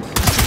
mich!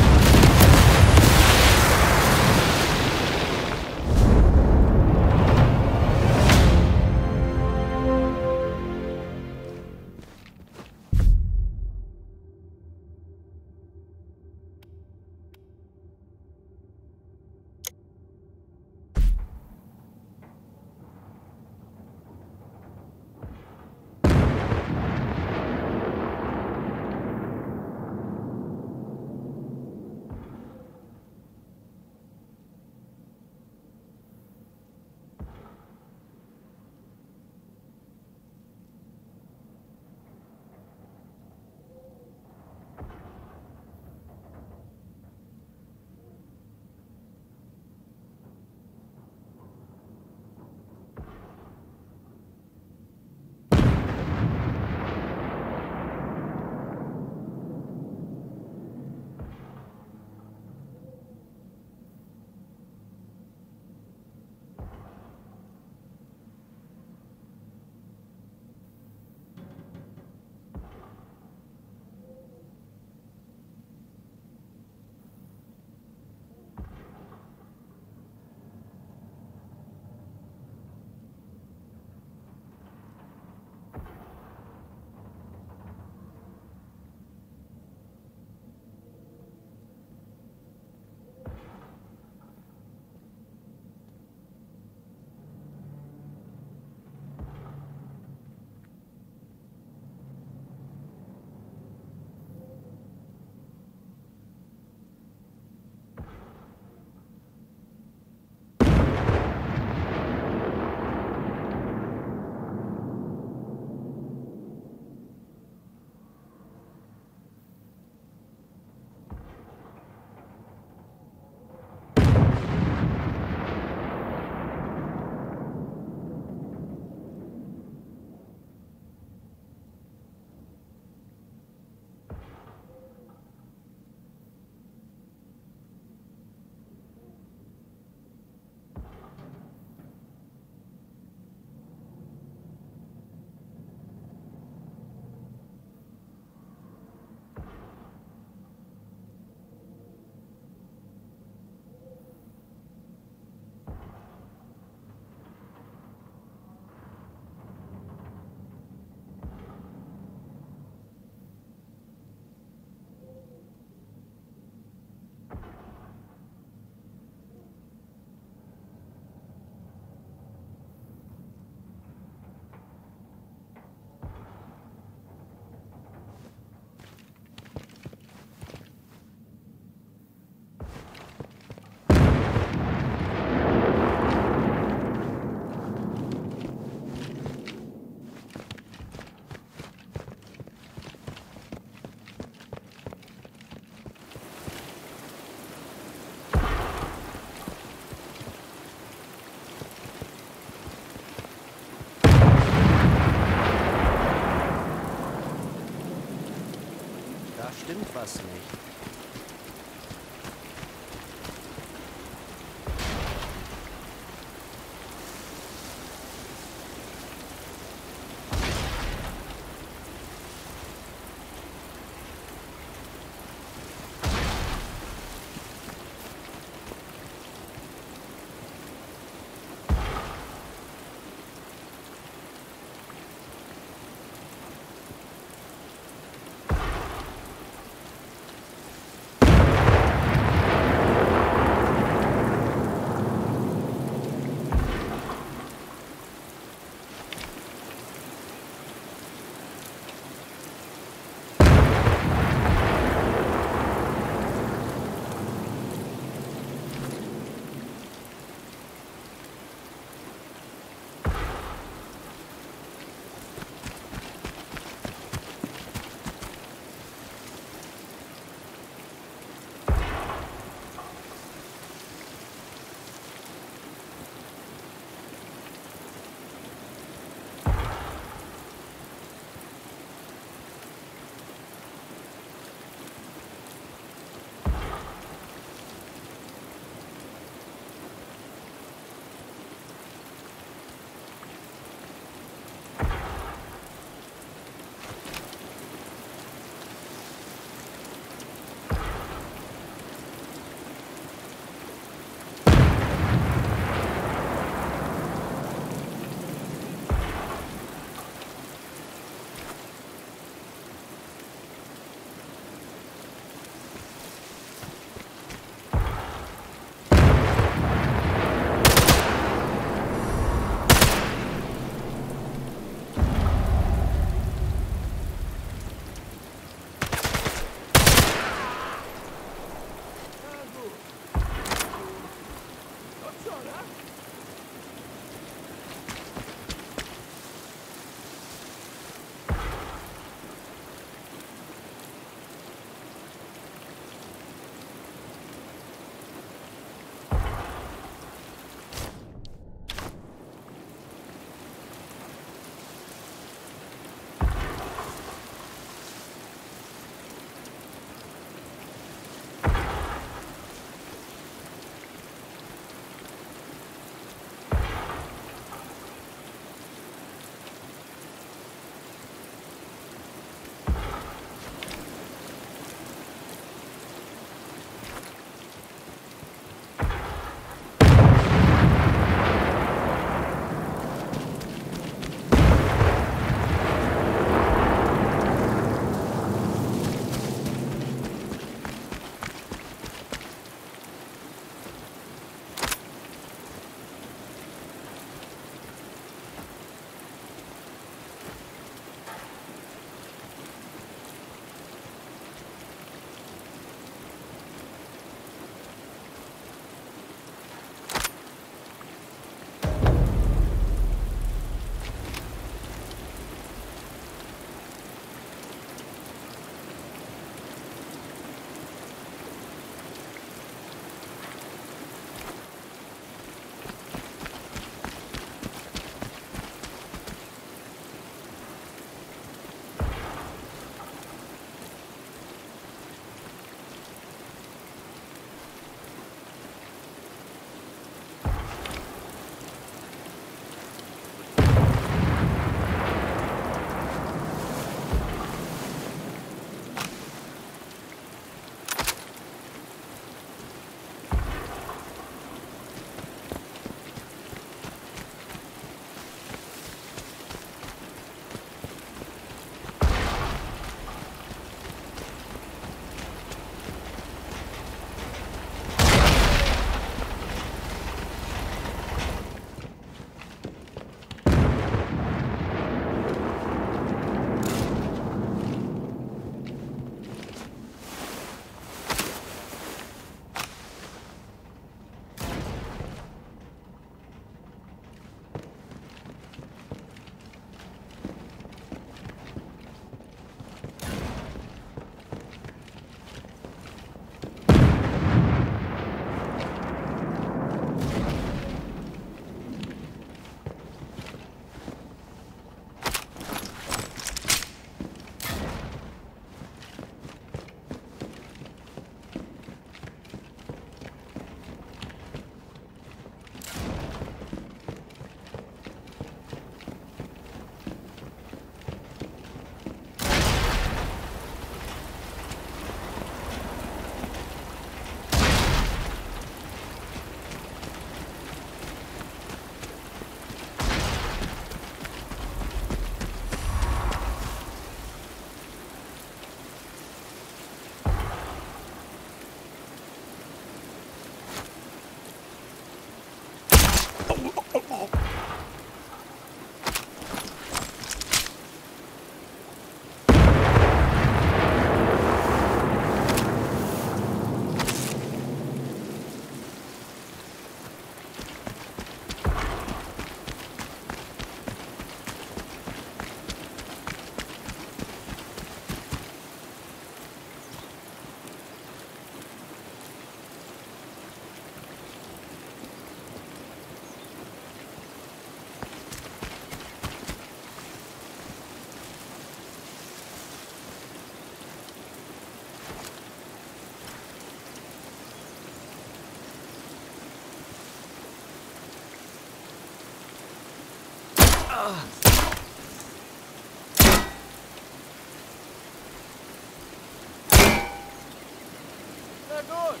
Good.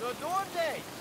Good day.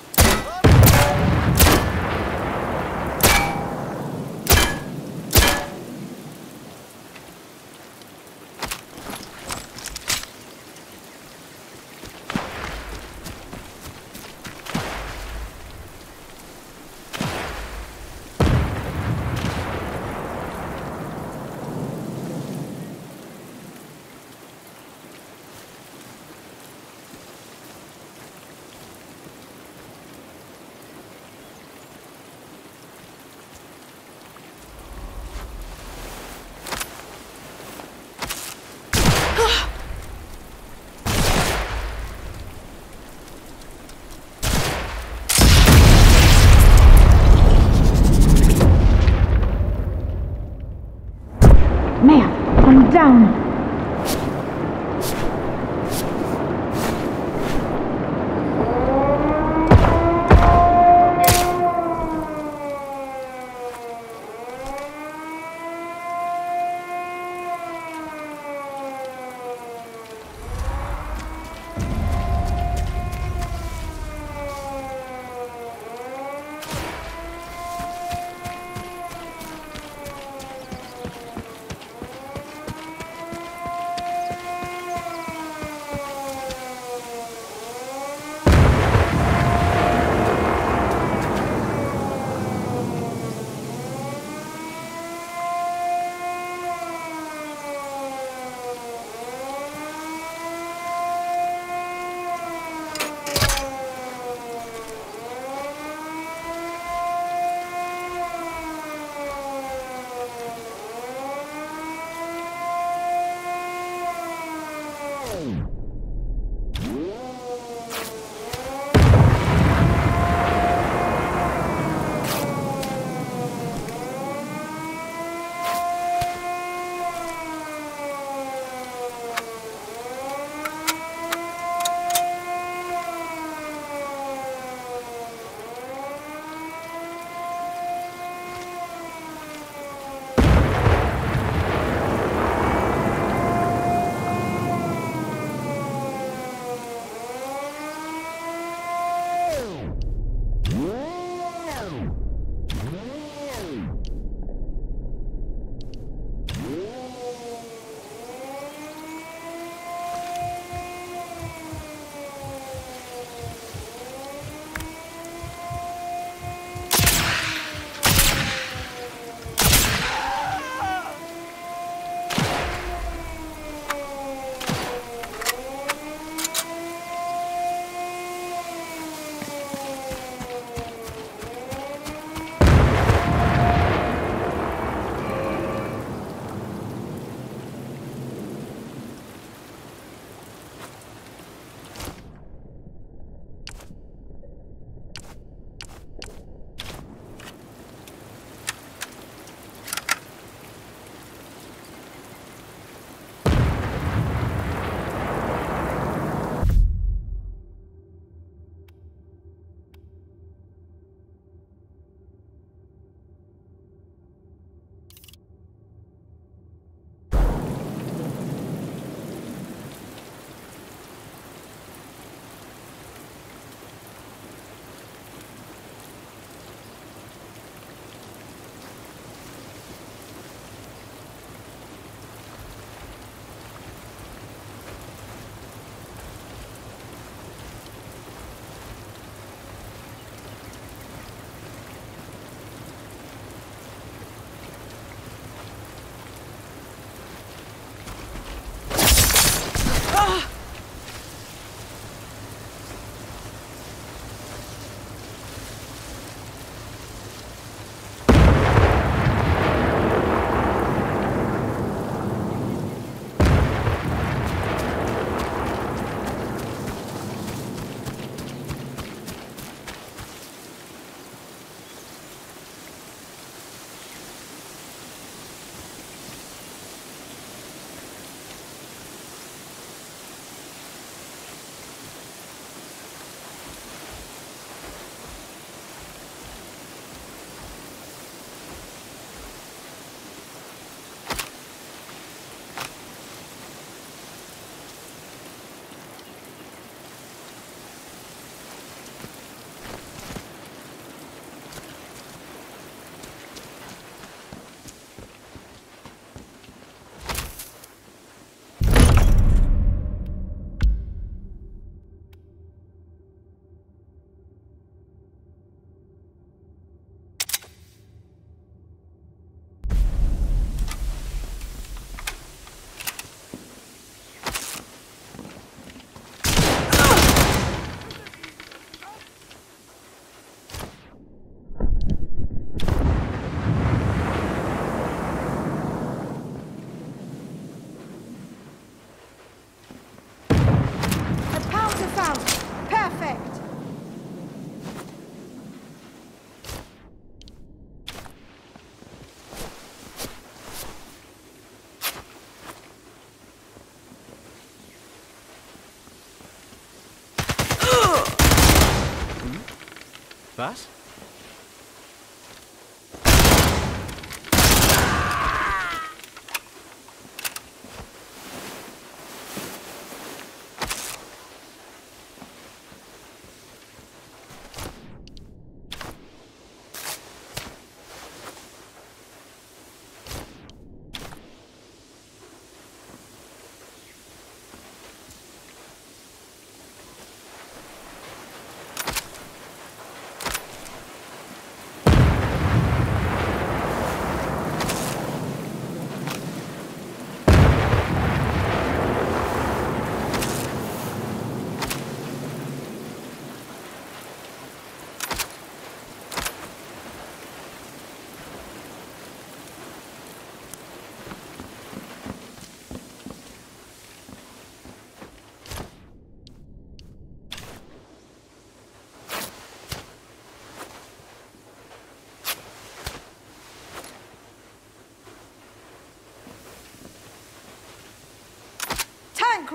vas?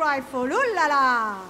cry for ooh la la.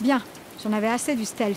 Bien, j'en avais assez du stealth.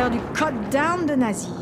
L'heure du cut down de nazi.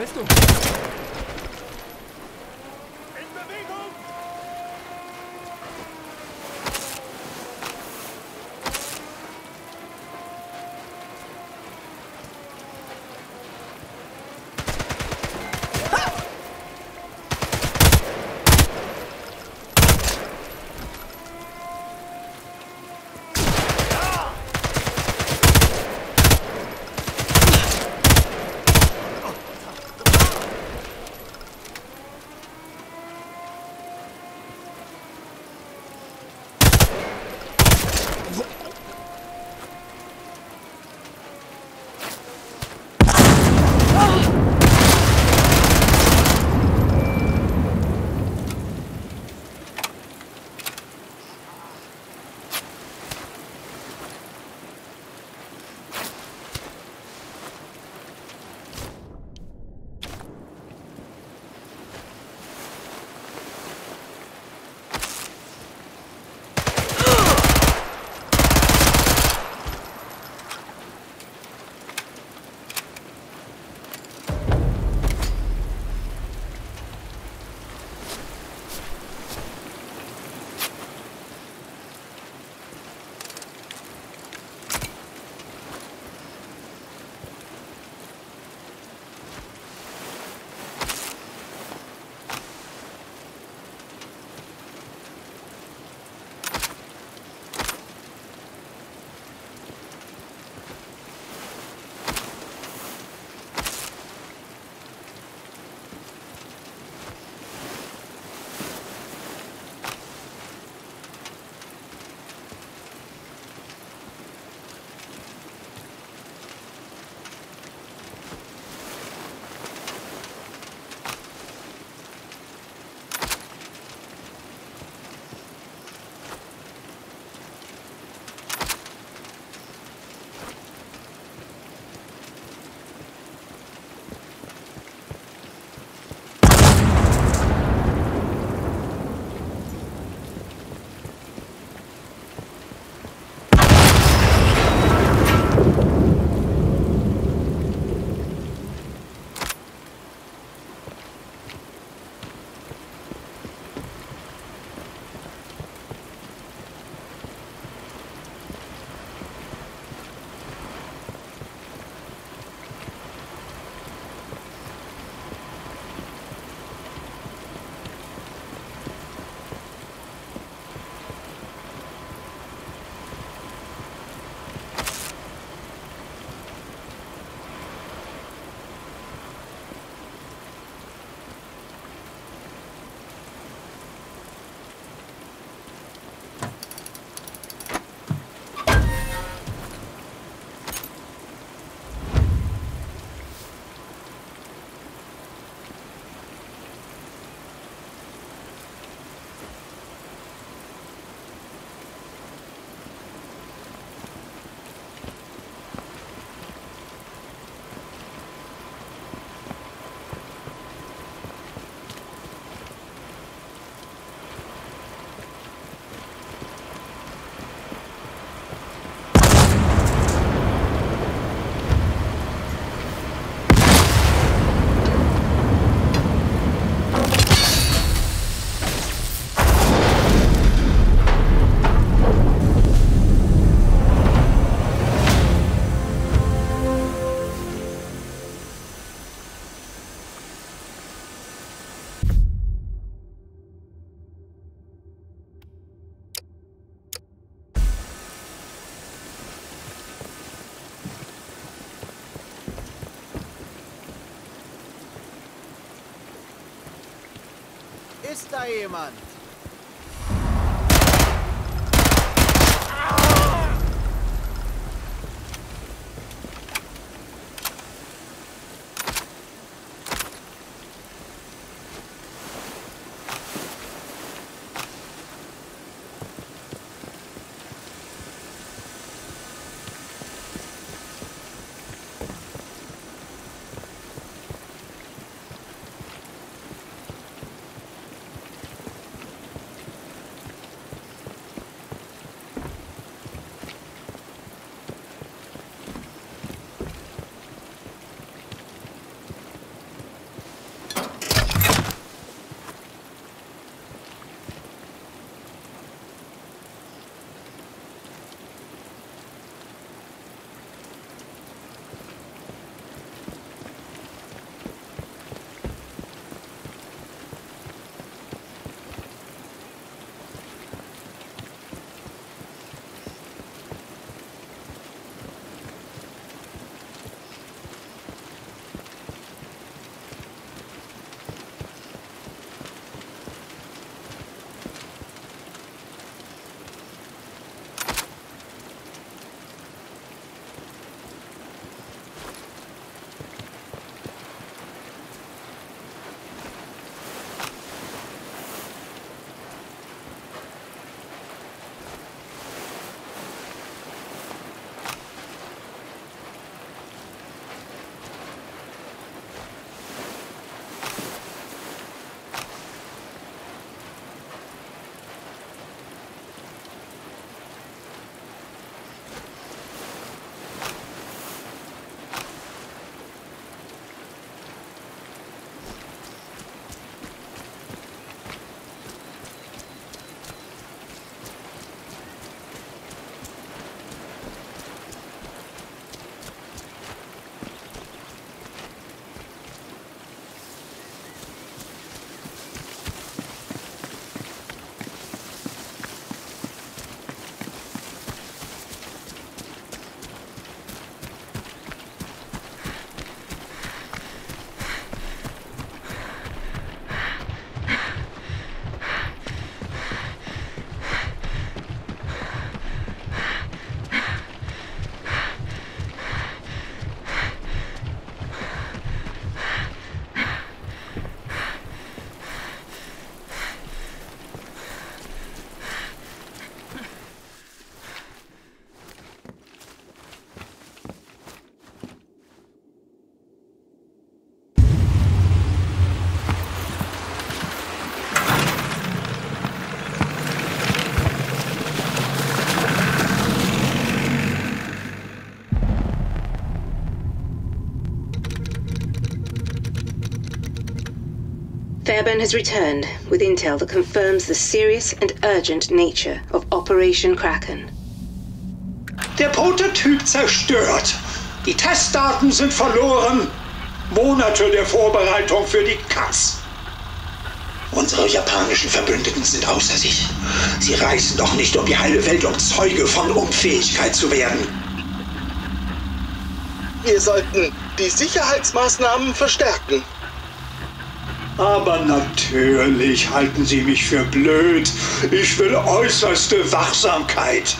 ves tú? Jemand? Fairburn has returned with intel that confirms the serious and urgent nature of Operation Kraken. Der Prototyp zerstört. Die Testdaten sind verloren. Monate der Vorbereitung für die Katz. Unsere japanischen Verbündeten sind außer sich. Sie reisen doch nicht um die halbe Welt, um Zeuge von Unfähigkeit zu werden. Wir sollten die Sicherheitsmaßnahmen verstärken. Aber natürlich halten Sie mich für blöd. Ich will äußerste Wachsamkeit.